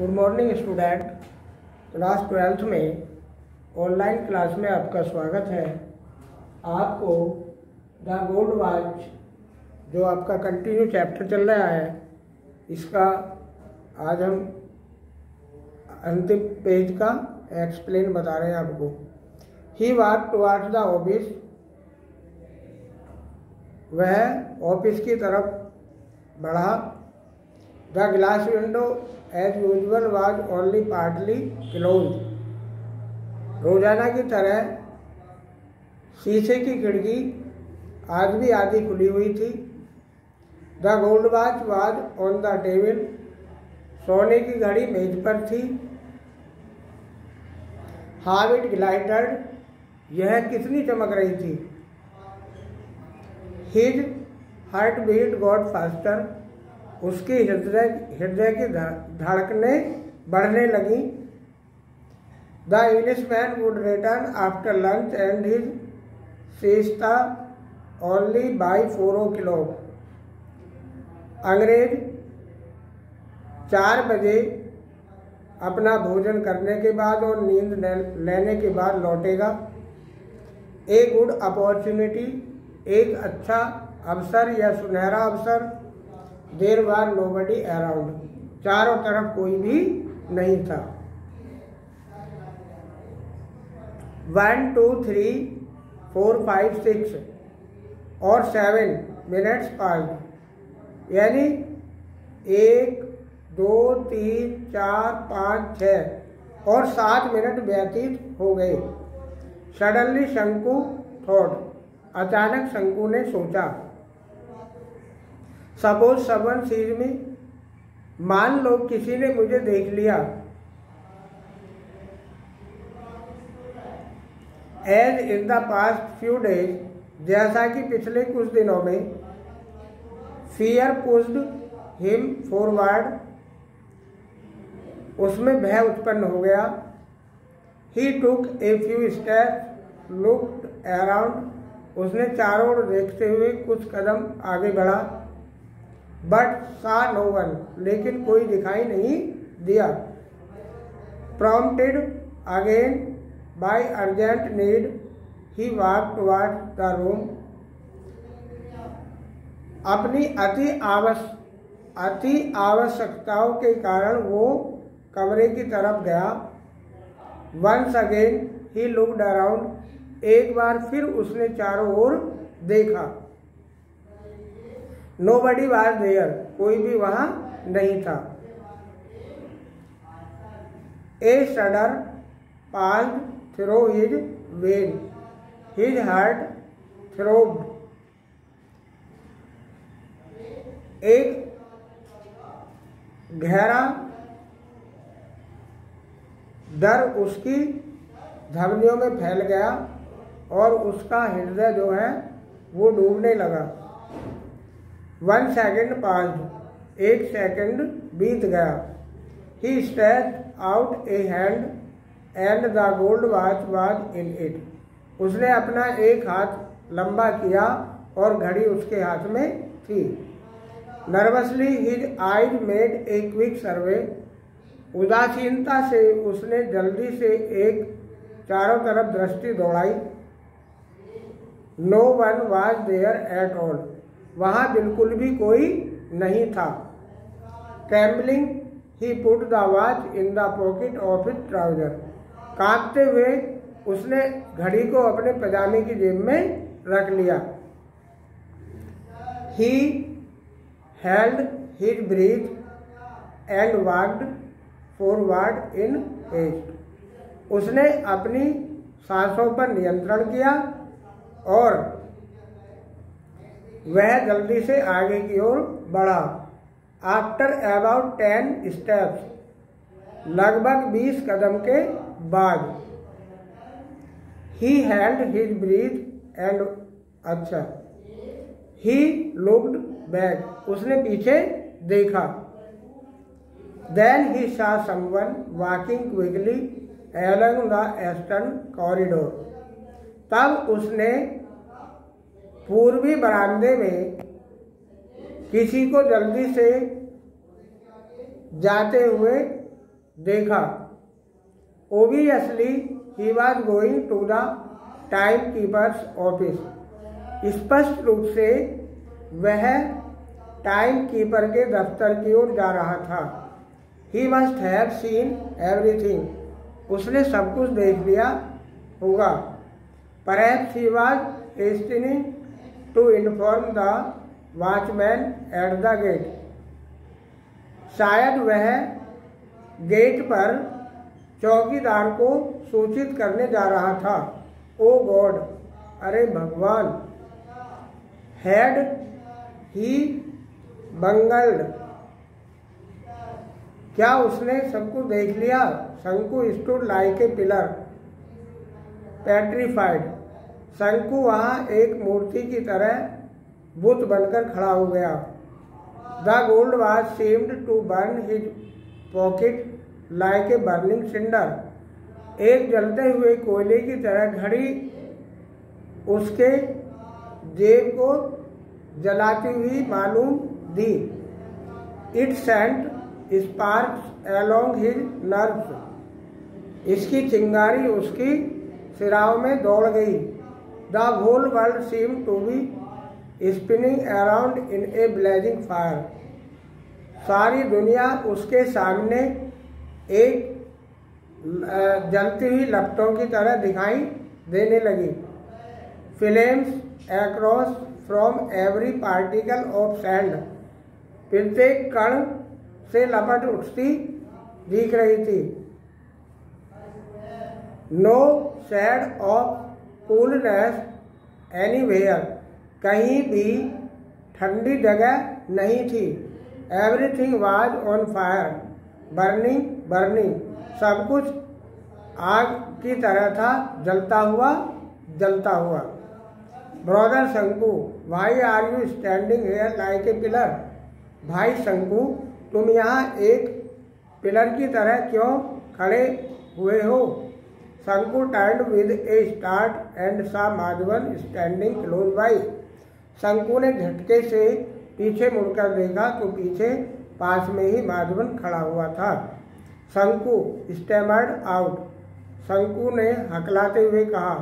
Good morning, student. Class twelfth में online class में आपका स्वागत है। आपको द गोल्ड वॉच, जो आपका कंटिन्यू चैप्टर चल रहा है, इसका आज हम अंतिम पेज का एक्सप्लेन बता रहे हैं आपको। He walk towards the office. वह ऑफ़िस की तरफ़ बढ़ा। The glass window as usual was only partly close रोज़ाना की तरह शीशे की खिड़की आज भी आधी खुली हुई थी। The gold watch was on the table सोने की घड़ी मेज पर थी। हाव इट ग्लाइटेड यह कितनी चमक रही थी। His heart beat got faster उसकी हृदय हृदय की धड़कने बढ़ने लगी। The English man would return after lunch and his siesta only by four o'clock. अंग्रेज़ चार बजे अपना भोजन करने के बाद और नींद लेने के बाद लौटेगा। ए गुड अपॉर्चुनिटी, एक अच्छा अवसर या सुनहरा अवसर देर बार नो बडी अराउंड चारों तरफ़ कोई भी नहीं था। One two three four five six और सेवन मिनट्स पास यानी एक, दो, तीन, चार, पाँच छ और सात मिनट व्यतीत हो गए। सडनली शंकु थॉट अचानक शंकु ने सोचा सपोज़ सबन सीज में मान लो किसी ने मुझे देख लिया। As in the past few days जैसा कि पिछले कुछ दिनों में फियर पुस्ड हिम फॉरवर्ड उसमें भय उत्पन्न हो गया। He took a few step looked around उसने चारों ओर देखते हुए कुछ कदम आगे बढ़ा। बट सा नो वन लेकिन कोई दिखाई नहीं दिया। Prompted again by urgent need he walk toward the room अपनी अति आवश, अति आवश्यकताओं के कारण वो कमरे की तरफ़ गया। Once again he looked around एक बार फिर उसने चारों ओर देखा। नो बडी वाज देयर कोई भी वहाँ नहीं था। A shudder passed through his vein his heart throbbed एक गहरा डर उसकी धमनियों में फैल गया और उसका हृदय जो है वो डूबने लगा। वन सेकेंड पास एक सेकेंड बीत गया। He stretch out a hand and the gold watch was in it उसने अपना एक हाथ लंबा किया और घड़ी उसके हाथ में थी। Nervously his eyes made a quick survey उदासीनता से उसने जल्दी से एक चारों तरफ़ दृष्टि दौड़ाई। No one was there at all वहाँ बिल्कुल भी कोई नहीं था। Trembling he put the watch in the pocket of it trouser कांपते हुए उसने घड़ी को अपने पजामे की जेब में रख लिया। He held his breath and walked forward in haste उसने अपनी सांसों पर नियंत्रण किया और वह जल्दी से आगे की ओर बढ़ा। आफ्टर अबाउट टेन स्टेप्स लगभग बीस कदम के बाद he held his breath and अच्छा ही लुक्ड बैक उसने पीछे देखा। Then he saw someone walking quickly along the eastern corridor तब उसने पूर्वी बरामदे में किसी को जल्दी से जाते हुए देखा। Obviously he was going to the time keepers office स्पष्ट रूप से वह टाइम कीपर के दफ्तर की ओर जा रहा था। He must have seen everything उसने सब कुछ देख लिया होगा। Perhaps he was hastening to inform the watchman at the gate शायद वह गेट पर चौकीदार को सूचित करने जा रहा था। ओ गॉड, अरे भगवान, हैड ही बंगल्ड। क्या उसने सबको देख लिया? Shanku stood like a pillar petrified Shanku वहाँ एक मूर्ति की तरह बुत बनकर खड़ा हो गया। The gold was seemed to burn his pocket like a burning cinder एक जलते हुए कोयले की तरह घड़ी उसके जेब को जलाती हुई मालूम दी। It sent sparks along his nerves. इसकी चिंगारी उसकी सिराओं में दौड़ गई। The whole world seem to be spinning around in a blazing fire सारी दुनिया उसके सामने एक जलती हुई लपटों की तरह दिखाई देने लगी। Flames across from every particle of sand प्रत्येक कण से लपट उठती दिख रही थी। No shade of coolness anywhere कहीं भी ठंडी जगह नहीं थी। Everything was on fire burning burning सब कुछ आग की तरह था। जलता हुआ जलता हुआ। Brother Shanku why are you standing here like a pillar भाई शंकु, तुम यहाँ एक पिलर की तरह क्यों खड़े हुए हो? Shanku turn with a start and saw Madhavan standing close by शंकु ने झटके से पीछे मुड़कर देखा तो पीछे पास में ही माधवन खड़ा हुआ था। शंकु स्टेमर्ड आउट शंकु ने हकलाते हुए कहा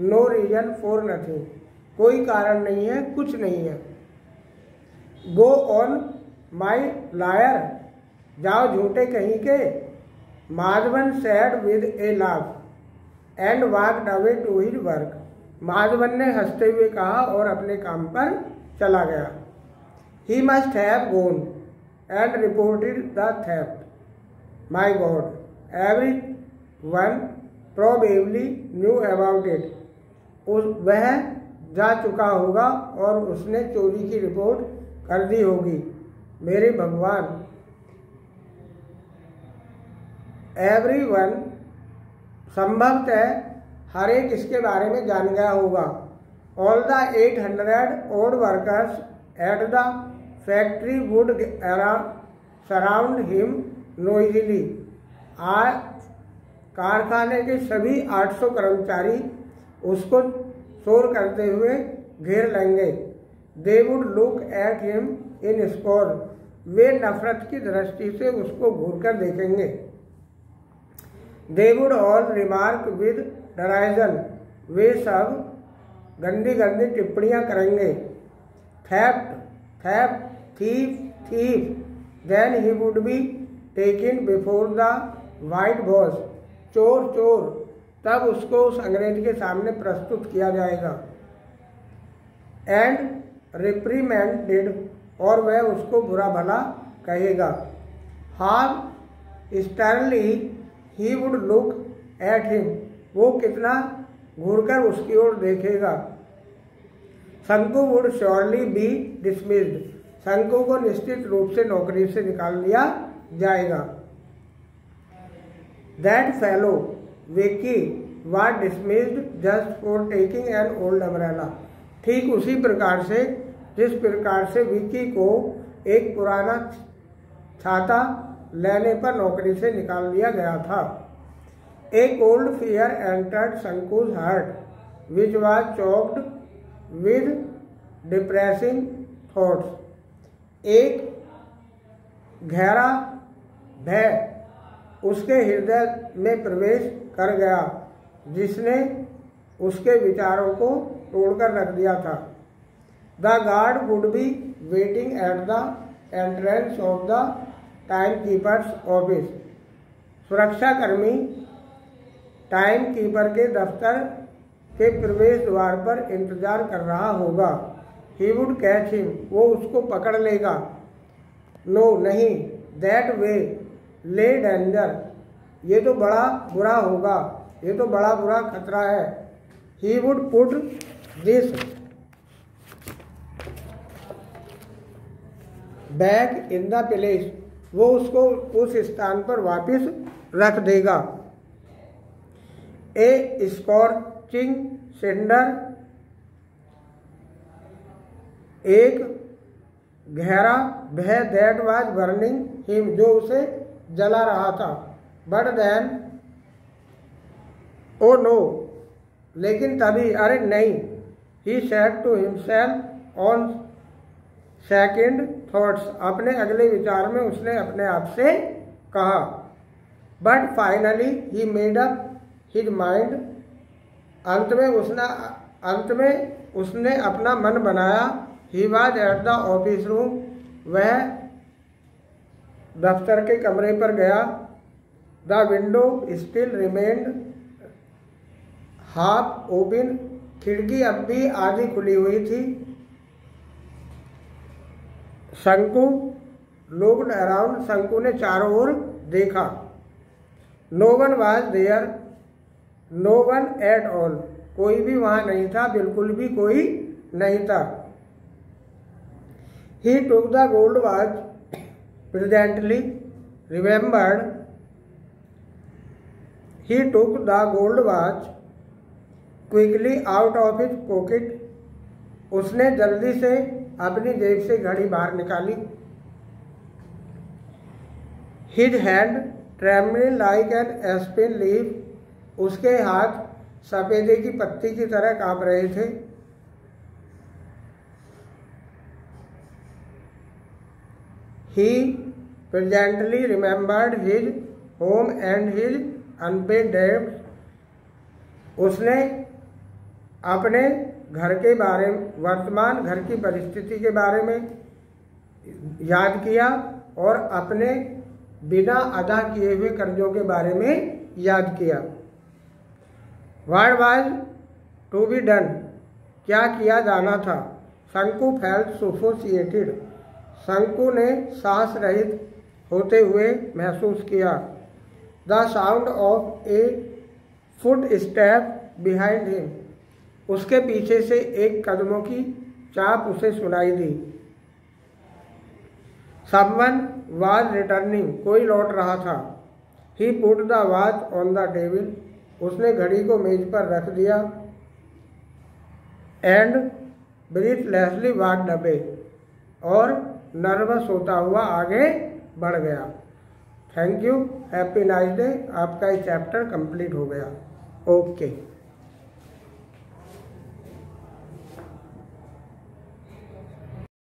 नो रीजन फॉर नथिंग कोई कारण नहीं है, कुछ नहीं है। गो ऑन माई लायर जाओ झूठे कहीं के। Madhavan said with a laugh and walk away to his work. Madhavan ने हँसते हुए कहा और अपने काम पर चला गया। He must have gone and reported the theft my god every one probably knew about it वह जा चुका होगा और उसने चोरी की रिपोर्ट कर दी होगी। मेरे भगवान एवरी वन संभवतः हर एक इसके बारे में जान गया होगा। All the eight hundred old workers at the factory would surround him noisily आज कारखाने के सभी 800 कर्मचारी उसको शोर करते हुए घेर लेंगे। They would look at him in scorn वे नफरत की दृष्टि से उसको घूर कर देखेंगे। They would all remark with derision वे सब गंदी गंदी टिप्पणियाँ करेंगे। Theft theft thief thief then he would be taken before the white boss चोर चोर। तब उसको उस अंग्रेज़ के सामने प्रस्तुत किया जाएगा। एंड रिप्रीमेंटेड और वह उसको बुरा भला कहेगा। How sternly he would look at him वो कितना घूरकर उसकी ओर देखेगा। शंकु वुड श्योरली बी डिसमिस्ड शंकु को निश्चित रूप से नौकरी से निकाल दिया जाएगा। That fellow Vicky was dismissed just for taking an old umbrella ठीक उसी प्रकार से, जिस प्रकार से विकी को एक पुराना छाता लेने पर नौकरी से निकाल दिया गया था। एक old fear entered संकुज heart which was choked with depressing thoughts. एक गहरा भय उसके हृदय में प्रवेश कर गया, जिसने उसके विचारों को तोड़कर रख दिया था। The guard would be waiting at the entrance of the time keepers office सुरक्षाकर्मी टाइम कीपर के दफ्तर के प्रवेश द्वार पर इंतज़ार कर रहा होगा। ही वुड कैच हिम वो उसको पकड़ लेगा। नो no, नहीं। दैट वे ले डेंजर ये तो बड़ा बुरा होगा। ये तो बड़ा बुरा खतरा है। He would put this back in the place वो उसको उस स्थान पर वापस रख देगा। A scorching cinder. एक गहरा भय दैट वाज बर्निंग हिम, जो उसे जला रहा था। बट देन, ओ नो, लेकिन तभी, अरे नहीं he said to himself on second thoughts अपने अगले विचार में उसने अपने आप से कहा। But finally he made up his mind अंत में उसने, अंत में उसने अपना मन बनाया। He was at the office room वह दफ्तर के कमरे पर गया। The window still remained half open खिड़की अब भी आधी खुली हुई थी। शंकु, लोग अराउंड, शंकु ने चारों ओर देखा। No one was there, no one at all. कोई भी वहाँ नहीं था, बिल्कुल भी कोई नहीं था। He took the gold watch presently remembered he took the gold watch quickly out of his pocket उसने जल्दी से अपनी जेब से घड़ी बाहर निकाली। His hand trembling like an aspen leaf उसके हाथ सफेदे की पत्ती की तरह काँप रहे थे। He presently remembered his home and his unpaid डेब्ट उसने अपने घर के बारे में वर्तमान घर की परिस्थिति के बारे में याद किया और अपने बिना अदा किए हुए कर्जों के बारे में याद किया। What was to be done, क्या किया जाना था? शंकु फेल्ट सोफोसिएटेड शंकु ने सांस रहित होते हुए महसूस किया। The sound of a foot step behind him. उसके पीछे से एक कदमों की चाप उसे सुनाई दी। समवन वाज रिटर्निंग कोई लौट रहा था। He put the watch on the table उसने घड़ी को मेज पर रख दिया एंड ब्रीथलेसली वाक डबे और नर्वस होता हुआ आगे बढ़ गया। Thank you happy night day आपका ये चैप्टर कंप्लीट हो गया। Okay okay.